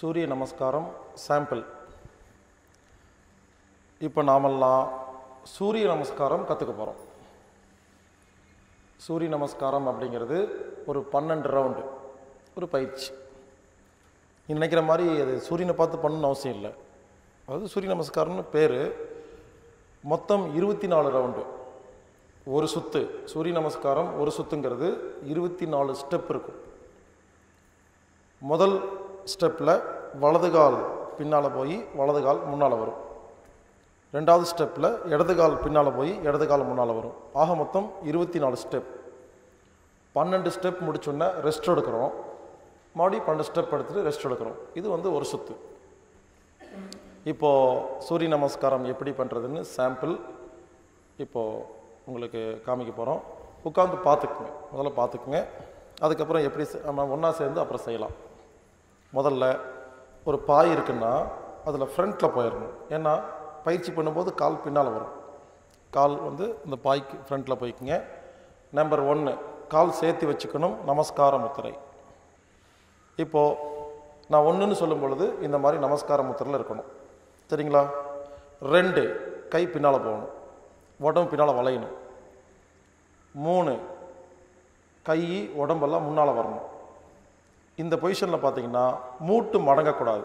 சூரிய நமஸ்காரம் சாம்பிள் இப்போ நாமெல்லாம் சூரிய நமஸ்காரம் கற்றுக்க போகிறோம் சூரிய நமஸ்காரம் அப்படிங்கிறது ஒரு பன்னெண்டு ரவுண்டு ஒரு பயிற்சி. நினைக்கிற மாதிரி அது சூரியனை பார்த்து பண்ணணும்னு அவசியம் இல்லை. அதாவது சூரிய நமஸ்காரம்னு பேர். மொத்தம் இருபத்தி நாலு ரவுண்டு ஒரு சுத்து. சூரிய நமஸ்காரம் ஒரு சுத்துங்கிறது இருபத்தி நாலு ஸ்டெப் இருக்கும். முதல் ஸ்டெப்பில் வலது கால் பின்னால் போய் வலது கால் முன்னால் வரும். ரெண்டாவது ஸ்டெப்பில் இடது கால் பின்னால் போய் இடது கால் முன்னால் வரும். ஆக மொத்தம் இருபத்தி நாலு ஸ்டெப். பன்னெண்டு ஸ்டெப் முடிச்சோன்னே ரெஸ்ட் எடுக்கிறோம். மறுபடியும் பன்னெண்டு ஸ்டெப் எடுத்துகிட்டு ரெஸ்ட் எடுக்கிறோம். இது வந்து ஒரு சுத்து. இப்போது சூரிய நமஸ்காரம் எப்படி பண்ணுறதுன்னு சாம்பிள் இப்போது உங்களுக்கு காமிக்க போகிறோம் உட்காந்து பார்த்துக்குங்க. முதல்ல பார்த்துக்குங்க. அதுக்கப்புறம் எப்படி நம்ம ஒன்றா சேர்ந்து அப்புறம் செய்யலாம். முதல்ல ஒரு பாய் இருக்குன்னா அதில் ஃப்ரண்ட்டில் போயிடணும் ஏன்னா பயிற்சி பண்ணும்போது கால் பின்னால் வரும். கால் வந்து இந்த பாய்க்கு ஃப்ரண்ட்டில் போய்க்குங்க. நம்பர் ஒன்று கால் சேர்த்து வச்சுக்கணும். நமஸ்கார முத்திரை. இப்போது நான் ஒன்றுன்னு சொல்லும் பொழுது இந்த மாதிரி நமஸ்கார முத்திரையில் இருக்கணும். சரிங்களா? ரெண்டு கை பின்னால் போகணும். உடம்பு பின்னால் வளையணும். மூணு கை உடம்பெல்லாம் முன்னால் வரணும். இந்த பொசிஷனில் பார்த்தீங்கன்னா மூட்டு மடங்கக்கூடாது.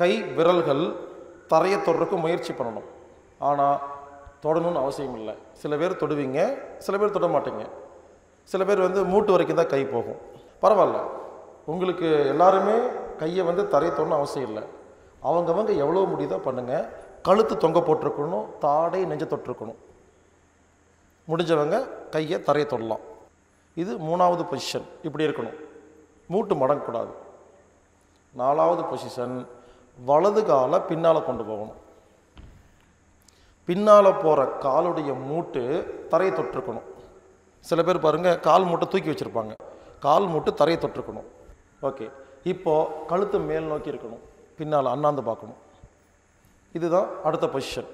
கை விரல்கள் தரையை தொடுறதுக்கு முயற்சி பண்ணணும். ஆனால் தொடணும்னு அவசியம் இல்லை. சில பேர் தொடுவீங்க சில பேர் தொட மாட்டீங்க. சில பேர் வந்து மூட்டு வரைக்கும் தான் கை போகும். பரவாயில்ல. உங்களுக்கு எல்லாருமே கையை வந்து தரையை தொடணும் அவசியம் இல்லை. அவங்கவங்க எவ்வளோ முடியுதோ பண்ணுங்கள் கழுத்து தொங்க போட்டிருக்கணும் தாடை நெஞ்ச தொட்டிருக்கணும். முடிஞ்சவங்க கையை தரையை தொடலாம். இது மூணாவது பொசிஷன் இப்படி இருக்கணும். மூட்டு மடங்கக்கூடாது. நாலாவது பொசிஷன் வலது காலை பின்னால் கொண்டு போகணும். பின்னால் போகிற காலுடைய மூட்டு தரையை தொட்டிருக்கணும். சில பேர் பாருங்கள் கால் மூட்டை தூக்கி வச்சுருப்பாங்க. கால் மூட்டு தரையை தொட்டிருக்கணும். ஓகே இப்போது கழுத்து மேல் நோக்கி இருக்கணும். பின்னால் அண்ணாந்து பார்க்கணும். இதுதான் அடுத்த பொசிஷன்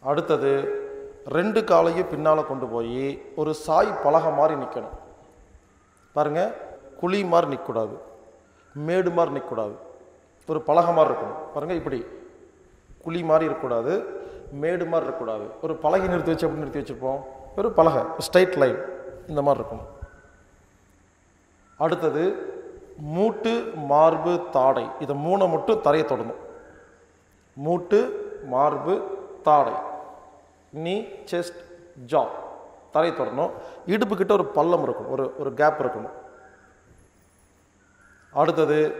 அடுத்தது ரெண்டு காலையும் பின்னால் கொண்டு போய் ஒரு சாய் பலகை மாதிரி நிற்கணும் பாருங்கள் குழி மாதிரி நிற்கக்கூடாது மேடு மாதிரி நிற்கக்கூடாது ஒரு பலகை மாதிரி இருக்கணும். பாருங்கள் இப்படி குழி மாதிரி இருக்கக்கூடாது மேடு மாதிரி இருக்கக்கூடாது. ஒரு பலகை நிறுத்தி வச்சு எப்படி நிறுத்தி வச்சுருப்போம்? ஒரு பலகை ஸ்ட்ரைட் லைன் இந்த மாதிரி இருக்கணும். அடுத்தது மூட்டு மார்பு தாடை. இதை மூணை மட்டும் தரையை தொடணும். மூட்டு மார்பு தாடை. நீ செஸ்ட் ஜா தரை தொடணும். இடுப்புக்கிட்ட ஒரு பள்ளம் இருக்கணும். ஒரு ஒரு கேப் இருக்கணும். அடுத்தது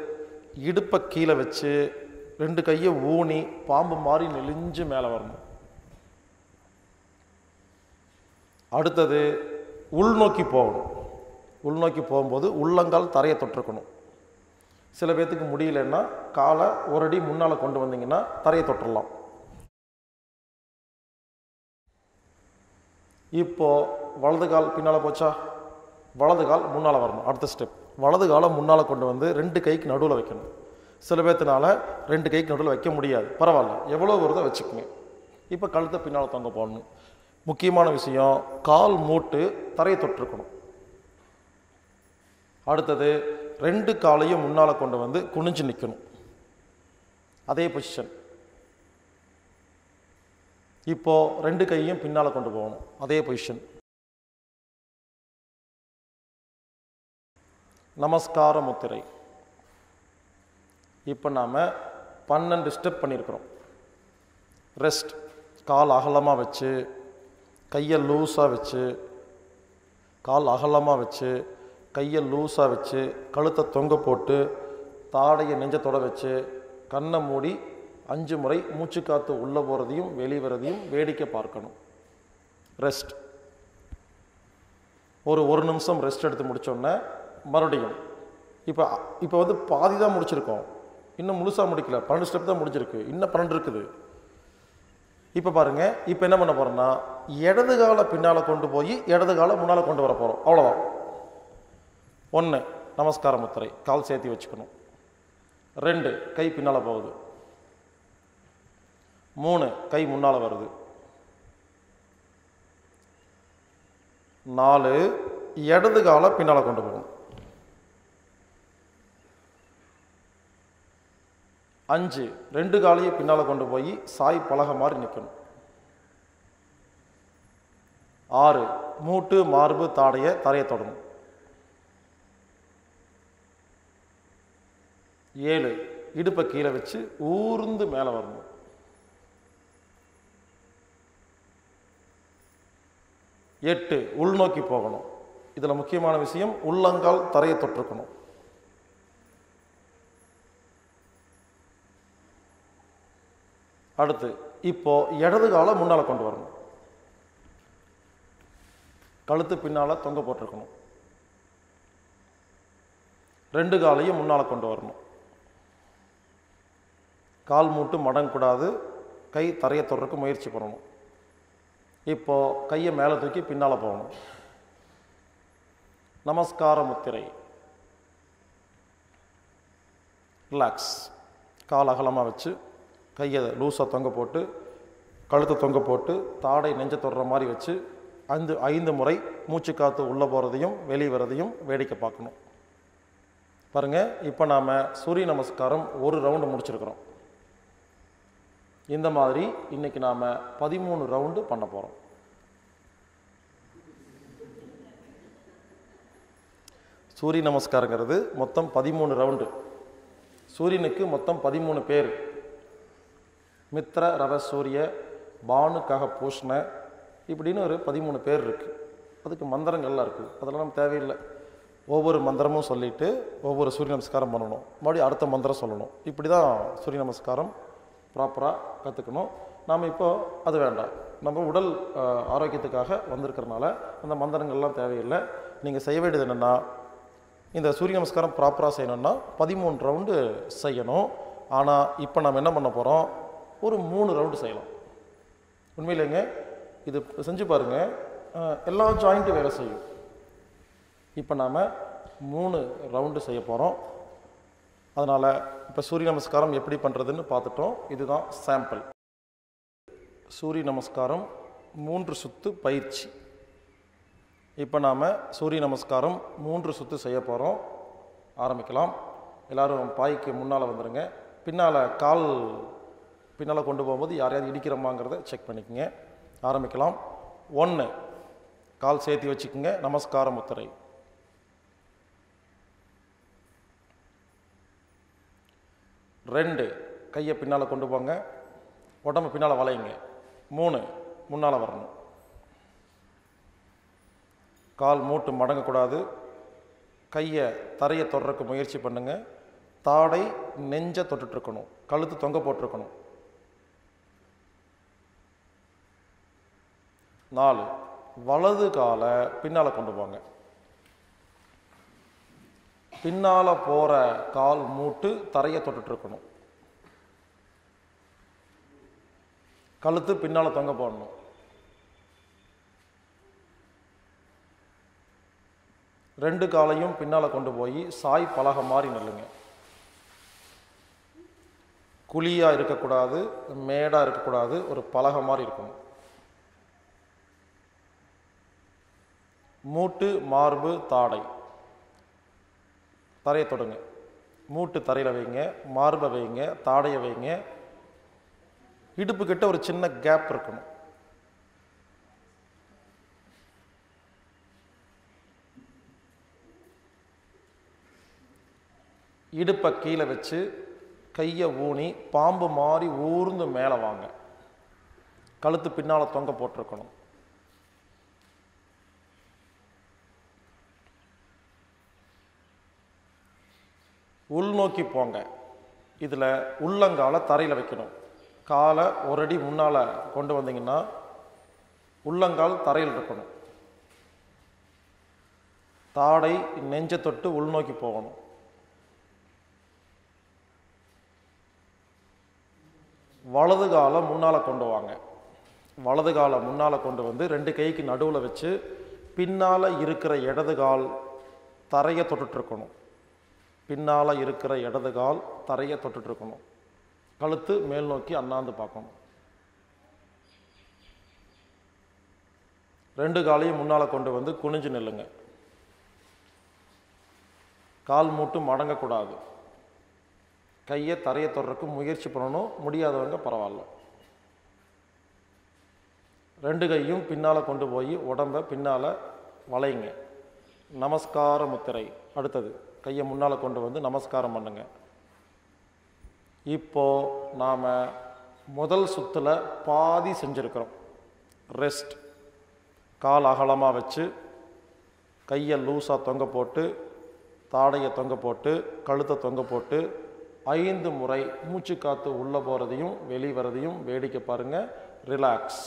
இடுப்பை கீழே வச்சு ரெண்டு கையை ஊனி பாம்பு மாதிரி நெளிஞ்சு மேலே வரணும். அடுத்தது உள்நோக்கி போகணும். உள்நோக்கி போகும்போது உள்ளங்கால் தரையை தொட்டிருக்கணும். சில பேர்த்துக்கு முடியலன்னா காலை ஒரு அடி முன்னால் கொண்டு வந்தீங்கன்னா தரையை தொட்டுறலாம். இப்போ வலது கால் பின்னால் போச்சா? வலது கால் முன்னால் வரணும். அடுத்த ஸ்டெப் வலது காலை முன்னால் கொண்டு வந்து ரெண்டு கைக்கு நடுவில் வைக்கணும். சில பேர்த்தினால ரெண்டு கைக்கு நடுவில் வைக்க முடியாது. பரவாயில்ல. எவ்வளோ வருதோ வச்சுக்கோங்க. இப்போ கழுத்தை பின்னால் தொங்க போடணும். முக்கியமான விஷயம் கால் மூட்டு தரையை தொட்டிருக்கணும். அடுத்தது ரெண்டு காலையும் முன்னால் கொண்டு வந்து குனிஞ்சு நிற்கணும் அதே பொசிஷன் இப்போ ரெண்டு கையையும் பின்னால் கொண்டு போகணும். அதே பொசிஷன் நமஸ்கார முத்திரை. இப்போ நாம் பன்னெண்டு ஸ்டெப் பண்ணியிருக்கிறோம் ரெஸ்ட் கால் அகலமாக வச்சு கையை லூஸாக வச்சு கால் அகலமாக வச்சு கையை லூஸாக வச்சு கழுத்தை தொங்க போட்டு தாடையை நெஞ்சத்தோட வச்சு கண்ணை மூடி அஞ்சு முறை மூச்சு காற்று உள்ளே போகிறதையும் வெளிவரதையும் வேடிக்கை பார்க்கணும். ரெஸ்ட் ஒரு ஒரு நிமிஷம் ரெஸ்ட் எடுத்து முடிச்சோடனே மறுபடியும் இப்போ இப்போ வந்து பாதி தான் முடிச்சிருக்கோம். இன்னும் முழுசாக முடிக்கல. பன்னெண்டு ஸ்டெப் தான் முடிஞ்சிருக்கு. இன்னும் பன்னெண்டு இருக்குது. இப்போ பாருங்க இப்போ என்ன பண்ண போறோம்னா இடது காலை பின்னால் கொண்டு போய் இடது காலை முன்னால் கொண்டு வர போகிறோம் அவ்வளோதான் ஒன்று நமஸ்கார முத்திரை. கால் சேர்த்தி வச்சுக்கணும். ரெண்டு கை பின்னால் போகுது. மூணு கை முன்னால் வருது. நாலு இடது காலை பின்னால் கொண்டு போகணும். அஞ்சு ரெண்டு காலையும் பின்னால் கொண்டு போய் சாய் பழக மாதிரி நிற்கணும் ஆறு மூட்டு மார்பு தாடைய தரையை தொடணும். ஏழு இடுப்பை கீழே வச்சு ஊர்ந்து மேலே வரணும். எட்டு உள்நோக்கி போகணும். இதில் முக்கியமான விஷயம் உள்ளங்கால் தரையை தொற்றுக்கணும் அடுத்து இப்போ இடது காலை முன்னால் கொண்டு வரணும். கழுத்து பின்னால் தொங்க போட்டிருக்கணும். ரெண்டு காலையும் முன்னால் கொண்டு வரணும். கால் மூட்டு மடங்கக்கூடாது. கை தரையை தொடுறதுக்கு முயற்சி பண்ணணும். இப்போது கையை மேலே தூக்கி பின்னால் போகணும். நமஸ்கார முத்திரை. ரிலாக்ஸ் கால் அகலமாக வச்சு கையை லூஸாக தொங்க போட்டு கழுத்தை தொங்க போட்டு தாடை நெஞ்ச தொடுற மாதிரி வச்சு ஐந்து ஐந்து முறை மூச்சு காற்று உள்ளே போகிறதையும் வெளியே வரதையும் வேடிக்கை பார்க்கணும். பாருங்கள் இப்போ நாம் சூரிய நமஸ்காரம் ஒரு ரவுண்டு முடிச்சிருக்கிறோம். இந்த மாதிரி இன்றைக்கி நாம் பதிமூணு ரவுண்டு பண்ண போகிறோம் சூரிய நமஸ்காரங்கிறது மொத்தம் பதிமூணு ரவுண்டு சூரியனுக்கு மொத்தம் பதிமூணு பேர். மித்ர ரவ சூரிய பானு கக பூஷ்ண இப்படின்னு ஒரு பதிமூணு பேர் இருக்குது அதுக்கு மந்திரங்கள்லாம் இருக்குது அதெல்லாம் நம்ம தேவையில்லை. ஒவ்வொரு மந்திரமும் சொல்லிவிட்டு ஒவ்வொரு சூரிய நமஸ்காரம் பண்ணணும். மறுபடியும் அடுத்த மந்திரம் சொல்லணும். இப்படி தான் சூரிய நமஸ்காரம் ப்ராப்பராக கற்றுக்கணும் நாம் இப்போ அது வேண்டாம். நம்ம உடல் ஆரோக்கியத்துக்காக வந்திருக்கிறனால அந்த மந்திரங்கள்லாம் தேவையில்லை. நீங்கள் செய்ய வேண்டியது என்னென்னா இந்த சூரிய நமஸ்காரம் ப்ராப்பராக செய்யணும்னா பதிமூணு ரவுண்டு செய்யணும். ஆனால் இப்போ நம்ம என்ன பண்ண போகிறோம் ஒரு மூணு ரவுண்டு செய்யலாம். உண்மையிலேங்க இது செஞ்சு பாருங்கள் எல்லா ஜாயிண்ட்டும் வேலை செய்யும். இப்போ நாம் மூணு ரவுண்டு செய்ய போகிறோம் அதனால் இப்போ சூரிய நமஸ்காரம் எப்படி பண்ணுறதுன்னு பார்த்துட்டோம். இதுதான் சாம்பிள் சூரிய நமஸ்காரம் மூன்று சுத்து பயிற்சி. இப்போ நாம் சூரிய நமஸ்காரம் மூன்று சுத்து செய்ய போகிறோம் ஆரம்பிக்கலாம். எல்லோரும் பாய்க்கு முன்னால் வந்துடுங்க பின்னால் கால் பின்னால் கொண்டு போகும்போது யாரையாவது இடிக்கிறோமாங்கிறத செக் பண்ணிக்கோங்க. ஆரம்பிக்கலாம். ஒன்று கால் சேர்த்து வச்சுக்கோங்க. நமஸ்கார முத்திரை. ரெண்டு கையை பின்னால் கொண்டு போங்க. உடம்பு பின்னால் வளையுங்க. மூணு முன்னால் வரணும். கால் மூட்டு மடங்கக்கூடாது. கையை தரையை தொடுறதுக்கு முயற்சி பண்ணுங்கள் தாடை நெஞ்சை தொட்டுட்ருக்கணும். கழுத்து தொங்க போட்டிருக்கணும். நாலு வலது காலை பின்னால் கொண்டு போங்க. பின்னால் போகிற கால் மூட்டு தரையை தொட்டுட்ருக்கணும் கழுத்து பின்னால் தொங்க போடணும். ரெண்டு காலையும் பின்னால் கொண்டு போய் சாய் பலகை மாதிரி நில்லுங்க. குழியாக இருக்கக்கூடாது மேடாக இருக்கக்கூடாது ஒரு பலகை மாதிரி இருக்கணும். மூட்டு மார்பு தாடை. தரையை தொடுங்க. மூட்டு தரையில் வைங்க மார்பை வைங்க தாடையை வைங்க. இடுப்பு கிட்ட ஒரு சின்ன கேப் இருக்கணும். இடுப்பை கீழே வச்சு கையை ஊனி பாம்பு மாதிரி ஊர்ந்து மேலே வாங்க. கழுத்து பின்னால் தொங்க போட்டிருக்கணும். உள்நோக்கி போங்க. இதில் உள்ளங்காலை தரையில் வைக்கணும். காலை ஒரு அடி முன்னால் கொண்டு வந்தீங்கன்னா உள்ளங்கால் தரையில் இருக்கணும். தாடை நெஞ்சை தொட்டு உள்நோக்கி போகணும். வலது காலை முன்னால் கொண்டு வாங்க. வலது காலை முன்னால் கொண்டு வந்து ரெண்டு கைக்கு நடுவில் வச்சு பின்னால் இருக்கிற இடது கால் தரையை தொட்டுட்ருக்கணும் பின்னால் இருக்கிற இடது கால் தரையை தொட்டுட்ருக்கணும் கழுத்து மேல் நோக்கி அண்ணாந்து பார்க்கணும். ரெண்டு காலையும் முன்னால் கொண்டு வந்து குனிஞ்சு நில்லுங்க. கால் மூட்டு மடங்கக்கூடாது. கையை தரையை தொடுறதுக்கு முயற்சி பண்ணணும். முடியாதவங்க பரவாயில்ல. ரெண்டு கையும் பின்னால் கொண்டு போய் உடம்ப பின்னால் வளையுங்க. நமஸ்கார முத்திரை. அடுத்தது. கையை முன்னால் கொண்டு வந்து நமஸ்காரம் பண்ணுங்க. இப்போது நாம் முதல் சுற்றில் பாதி செஞ்சுருக்கிறோம். ரெஸ்ட் கால் அகலமாக வச்சு கையை லூஸாக தொங்க போட்டு தாடையை தொங்க போட்டு கழுத்தை தொங்க போட்டு ஐந்து முறை மூச்சு காற்று உள்ளே போகிறதையும் வெளியே வரதையும் வேடிக்கை பாருங்கள் ரிலாக்ஸ்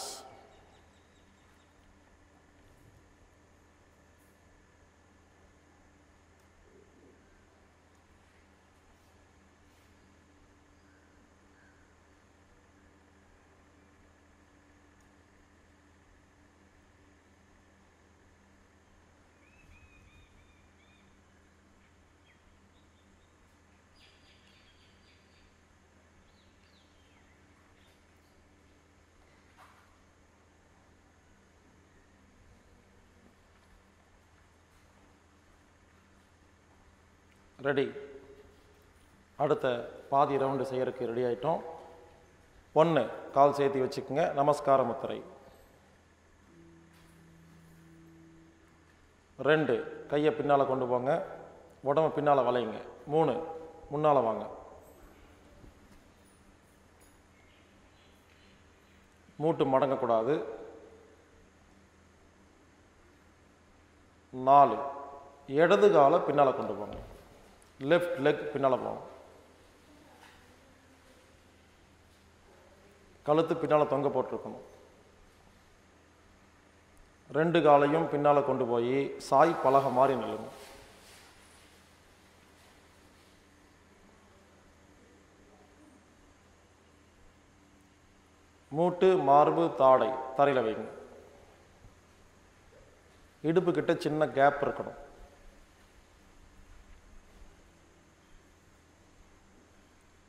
ரெடி அடுத்த பாதி ரவுண்டு செய்யறதுக்கு ரெடி ஆகிட்டோம் ஒன்று கால் சேர்த்தி வச்சுக்கோங்க. நமஸ்கார முத்திரை. ரெண்டு கையை பின்னால் கொண்டு போங்க. உடம்ப பின்னால் வளையுங்க. மூணு முன்னால் வாங்க. மூட்டு மடங்கக்கூடாது. நாலு இடது காலை பின்னால் கொண்டு போங்க. லெஃப்ட் லெக் பின்னால் போகும். கழுத்து பின்னால் தொங்க போட்டிருக்கணும். ரெண்டு காலையும் பின்னால் கொண்டு போய் சாய் பலகை மாதிரி நில்லுங்க. மூட்டு மார்பு தாடை தரையில் வைங்க. இடுப்பு கிட்ட சின்ன கேப் இருக்கணும்.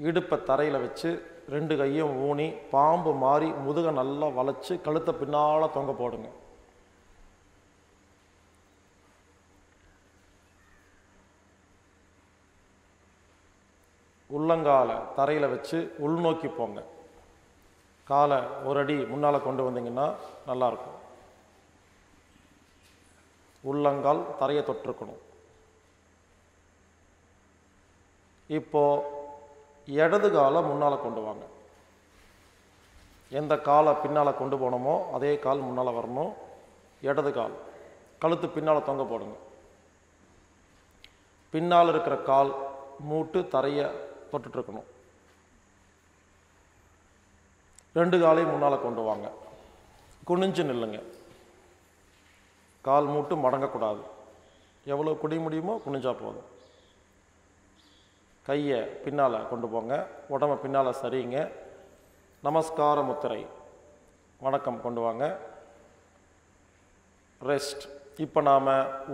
இடுப்பை தரையில் வச்சு ரெண்டு கையும் ஊனி பாம்பு மாதிரி முதுகை நல்லா வளைச்சு கழுத்தை பின்னால் தொங்க போடுங்க. உள்ளங்காலை தரையில் வச்சு உள்நோக்கி போங்க. காலை ஒரு அடி முன்னால் கொண்டு வந்தீங்கன்னா நல்லாயிருக்கும். உள்ளங்கால் தரையை தொட்டிருக்கணும். இப்போது இடது காலை முன்னால் கொண்டு வாங்க. எந்த காலை பின்னால் கொண்டு போனோமோ அதே கால் முன்னால் வரணும். இடது கால். கழுத்து பின்னால் தொங்க போடுங்க. பின்னால் இருக்கிற கால் மூட்டு தரையை தொட்டுட்ருக்கணும் ரெண்டு காலையும் முன்னால் கொண்டு வாங்க. குனிஞ்சு நில்லுங்க. கால் மூட்டு மடங்கக்கூடாது. எவ்வளோ குடி முடியுமோ குனிஞ்சா போதும். கையை பின்னால் கொண்டு போங்க. உடம்பை பின்னால் சரிங்க. நமஸ்கார முத்திரை வணக்கம் கொண்டு வாங்க. ரெஸ்ட். இப்போ நாம்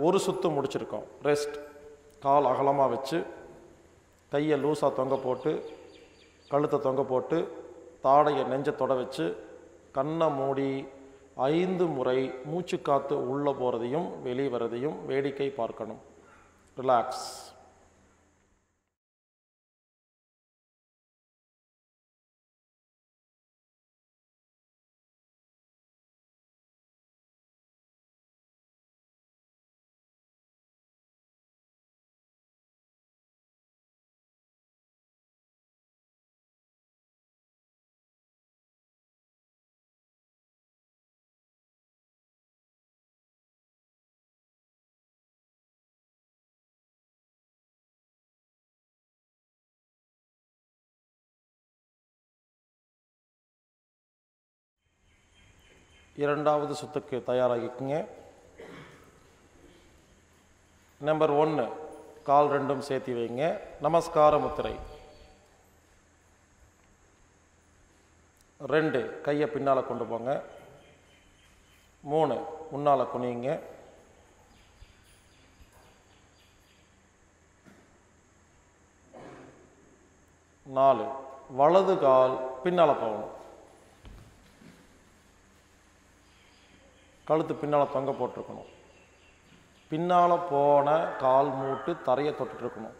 ஒரு சுத்து முடிச்சிருக்கோம். ரெஸ்ட். கால் அகலமாக வச்சு கையை லூஸாக தொங்க போட்டு கழுத்தை தொங்க போட்டு தாடையை நெஞ்ச தொட வச்சு கண்ணை மூடி ஐந்து முறை மூச்சு காற்று உள்ளே போகிறதையும் வெளியே வர்றதையும் வேடிக்கை பார்க்கணும். ரிலாக்ஸ். இரண்டாவது சுத்துக்கு தயாராகிக்குங்க. நம்பர் ஒன்று கால் ரெண்டும் சேர்த்தி வைங்க. நமஸ்கார முத்திரை. ரெண்டு கையை பின்னால் கொண்டு போங்க. மூணு முன்னால் குனியுங்க. நாலு வலது கால் பின்னால் போகணும். கழுத்து பின்னால் தொங்க போட்டிருக்கணும். பின்னால் போன கால் மூட்டு தரையை தொட்டுட்டு இருக்கணும்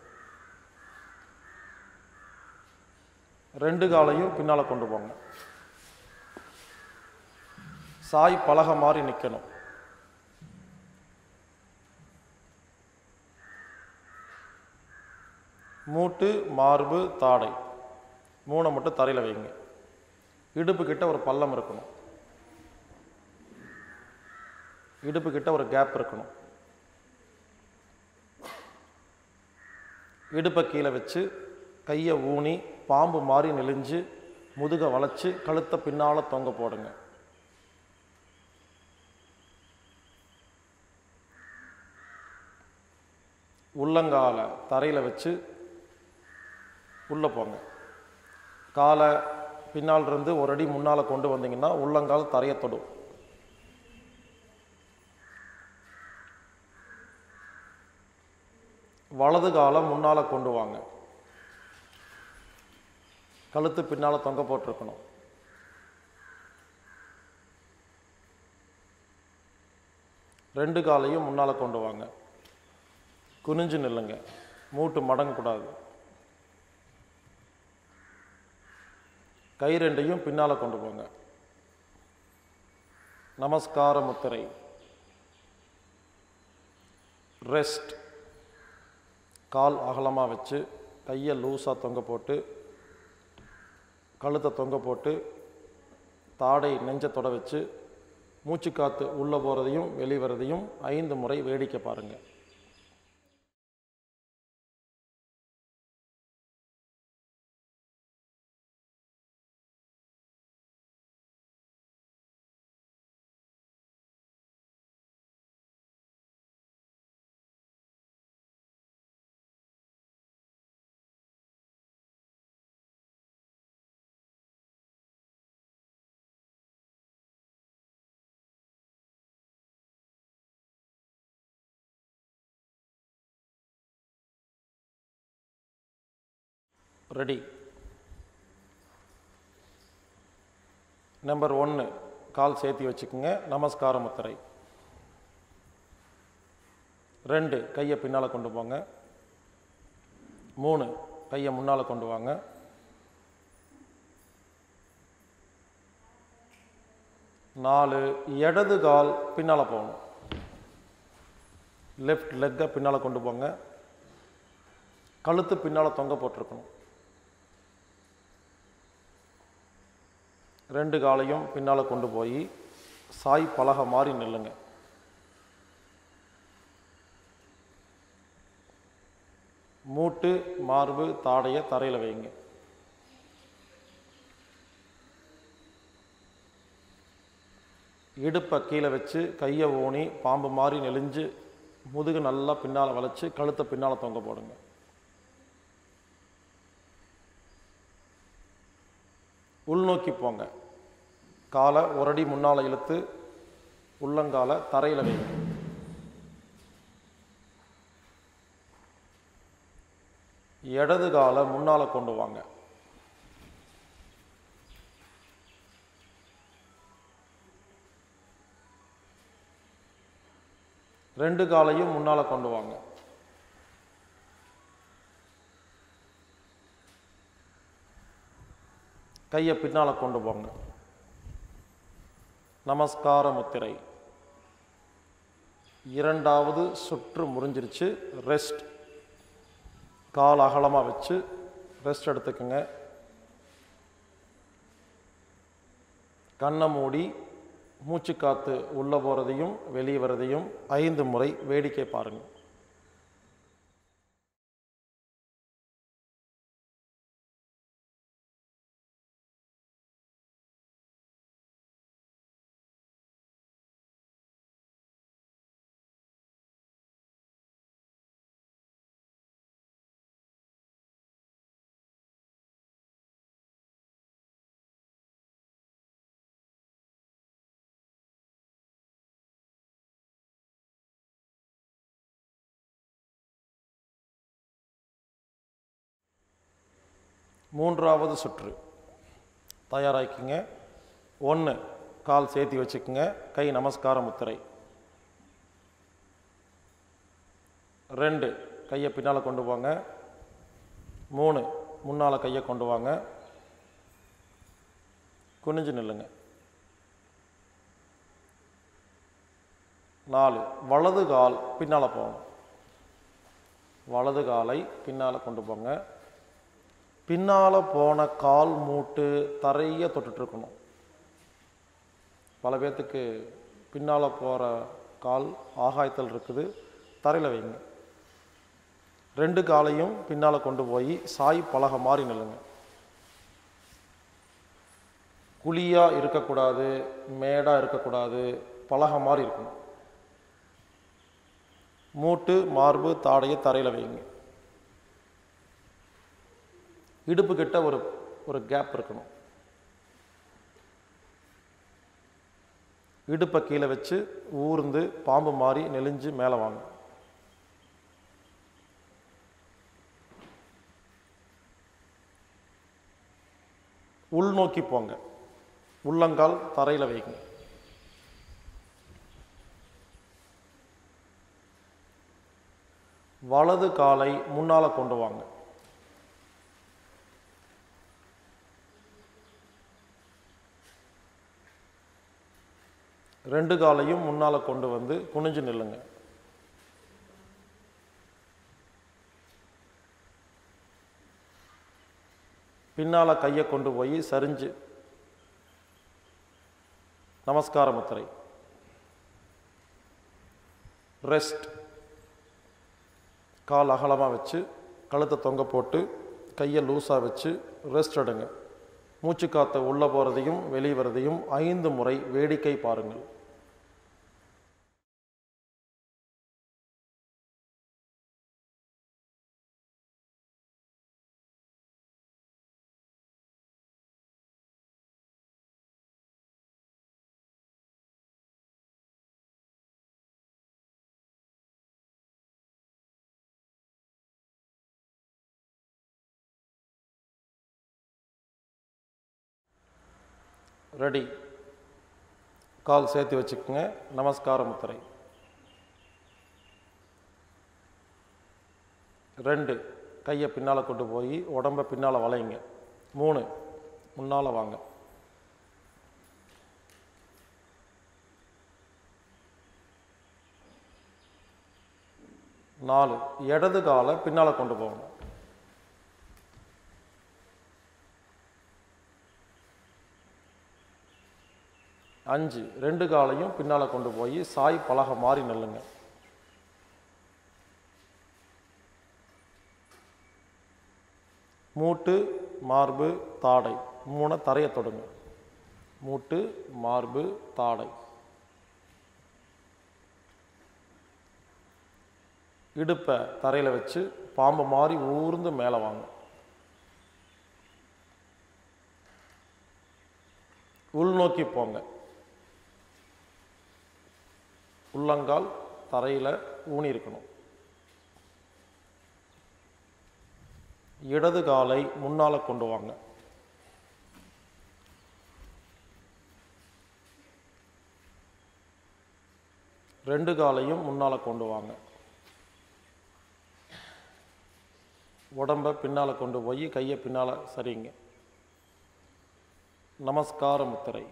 ரெண்டு காலையும் பின்னால் கொண்டு போங்க. சாய் பலகை மாதிரி நிற்கணும் மூட்டு மார்பு தாடை. மூணை மட்டும் தரையில் வைங்க. இடுப்பு கிட்ட ஒரு பள்ளம் இருக்கணும். இடுப்பு கிட்ட ஒரு கேப் இருக்கணும். இடுப்பை கீழே வச்சு கையை ஊனி பாம்பு மாதிரி நெளிஞ்சு முதுக வளைச்சு கழுத்தை பின்னால் தொங்க போடுங்க. உள்ளங்கால தரையில் வச்சு உள்ளே போங்க. காலை பின்னால் இருந்து ஒரு அடி முன்னால் கொண்டு வந்தீங்கன்னா உள்ளங்கால் தரையை தொடும். வலது காலம் முன்னால் கொண்டு வாங்க. கழுத்து பின்னால் தொங்க போட்டிருக்கணும். ரெண்டு காலையும் முன்னால் கொண்டு வாங்க. குனிஞ்சு நில்லுங்க. மூட்டு மடங்கக்கூடாது கை ரெண்டையும் பின்னால் கொண்டு போங்க. நமஸ்கார முத்திரை. ரெஸ்ட். கால் அகலமாக வச்சு கையை லூஸாக தொங்க போட்டு கழுத்தை தொங்க போட்டு தாடை நெஞ்சை தொட வச்சு மூச்சு காற்று உள்ளே போகிறதையும் வெளிவரதையும் ஐந்து முறை வேடிக்கை பாருங்கள் ரெடி. நம்பர் ஒன்று கால் சேர்த்தி வச்சுக்கோங்க. நமஸ்கார முத்திரை. ரெண்டு கையை பின்னால் கொண்டு போங்க. மூணு கையை முன்னால் கொண்டு வாங்க. நாலு இடது கால் பின்னால் போகணும். லெஃப்ட் லெக்கை பின்னால் கொண்டு போங்க. கழுத்து பின்னால் தொங்க போட்டிருக்கணும். ரெண்டு காலையும் பின்னால் கொண்டு போய் சாய் பலகை மாதிரி நில்லுங்க. மூட்டு மார்பு தாடையை தரையில் வைங்க. இடுப்பை கீழே வச்சு கையை ஊனி பாம்பு மாதிரி நெளிஞ்சு முதுகு நல்லா பின்னால் வளைச்சு கழுத்தை பின்னால் தொங்க போடுங்க. உள்நோக்கி போங்க. காலை ஒரு அடி முன்னால் இழுத்து உள்ளங்கால தரையில் வைங்க. இடது காலை முன்னால் கொண்டு வாங்க. ரெண்டு காலையும் முன்னால் கொண்டு வாங்க. கையை பின்னால் கொண்டு போங்க. நமஸ்கார முத்திரை. இரண்டாவது சுற்று முறிஞ்சிருச்சு. ரெஸ்ட் கால் அகலமாக வச்சு ரெஸ்ட் எடுத்துக்கோங்க. கண்ணை மூடி மூச்சு காற்று உள்ளே போகிறதையும் வெளியே வர்றதையும் ஐந்து முறை வேடிக்கை பாருங்கள் மூன்றாவது சுற்று. தயாராகிக்குங்க ஒன்று கால் சேர்த்தி வச்சுக்கோங்க. கை நமஸ்கார முத்திரை. ரெண்டு கையை பின்னால் கொண்டு போங்க. மூணு முன்னால் கையை கொண்டு வாங்க. குனிஞ்சு நில்லுங்க. நாலு வலது கால் பின்னால் போகணும். வலது காலை பின்னால் கொண்டு போங்க. பின்னால் போன கால் மூட்டு தரைய தொட்டுட்ருக்கணும். பல பேர்த்துக்கு பின்னால் போகிற கால் ஆகாயத்தில் இருக்குது தரையில் வைங்க. ரெண்டு காலையும் பின்னால் கொண்டு போய் சாய் பலக மாதிரி நில்லுங்க. குழியாக இருக்கக்கூடாது மேடாக இருக்கக்கூடாது பலக மாதிரி இருக்கணும். மூட்டு மார்பு தாடையை தரையில் வைங்க. இடுப்பு கிட்ட ஒரு ஒரு கேப் இருக்கணும். இடுப்பை கீழே வச்சு ஊர்ந்து பாம்பு மாதிரி நெளிஞ்சு மேலே வாங்க. உள்நோக்கி போங்க. உள்ளங்கால் தரையில் வைங்க. வலது காலை முன்னால் கொண்டு வாங்க. ரெண்டு காலையும் முன்னால் கொண்டு வந்து குனிஞ்சு நில்லுங்க. பின்னால் கையை கொண்டு போய் சரிஞ்சு. நமஸ்கார முத்திரை. ரெஸ்ட். கால் அகலமாக வச்சு கழுத்தை தொங்க போட்டு கையை லூஸாக வச்சு ரெஸ்ட் எடுங்க. மூச்சு உள்ளே போகிறதையும் வெளியே வரதையும் ஐந்து முறை வேடிக்கை பாருங்கள். ரெடி. கால் சேர்த்து வச்சுக்கோங்க. நமஸ்கார முத்திரை. ரெண்டு கையை பின்னால் கொண்டு போய் உடம்பை பின்னால் வளையுங்க மூணு முன்னால் வாங்க. நாலு இடது காலை பின்னால் கொண்டு போகணும். அஞ்சு ரெண்டு காலையும் பின்னால் கொண்டு போய் சாய் பலகை மாறி நில்லுங்க. மூட்டு மார்பு தாடை. மூணை தரையை தொடுங்க. மூட்டு மார்பு தாடை. இடுப்பை தரையில் வச்சு பாம்பு மாதிரி ஊர்ந்து மேலே வாங்க. உள்நோக்கி போங்க. உள்ளங்கால் தரையில் ஊனி இருக்கணும். இடது காலை முன்னால் கொண்டு வாங்க. ரெண்டு காலையும் முன்னால் கொண்டு வாங்க. உடம்பை பின்னால் கொண்டு போய் கையை பின்னால் சரிங்க. நமஸ்கார முத்திரை.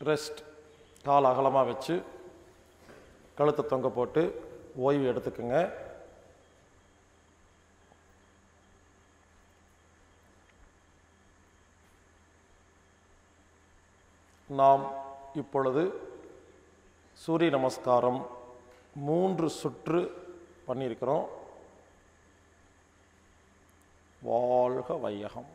ரெஸ்ட். கால் அகலமாக வச்சு கழுத்தை தொங்க போட்டு ஓய்வு எடுத்துக்கோங்க. நாம் இப்பொழுது சூரிய நமஸ்காரம் மூன்று சுற்று பண்ணியிருக்கிறோம். வாழ்க வையகம்.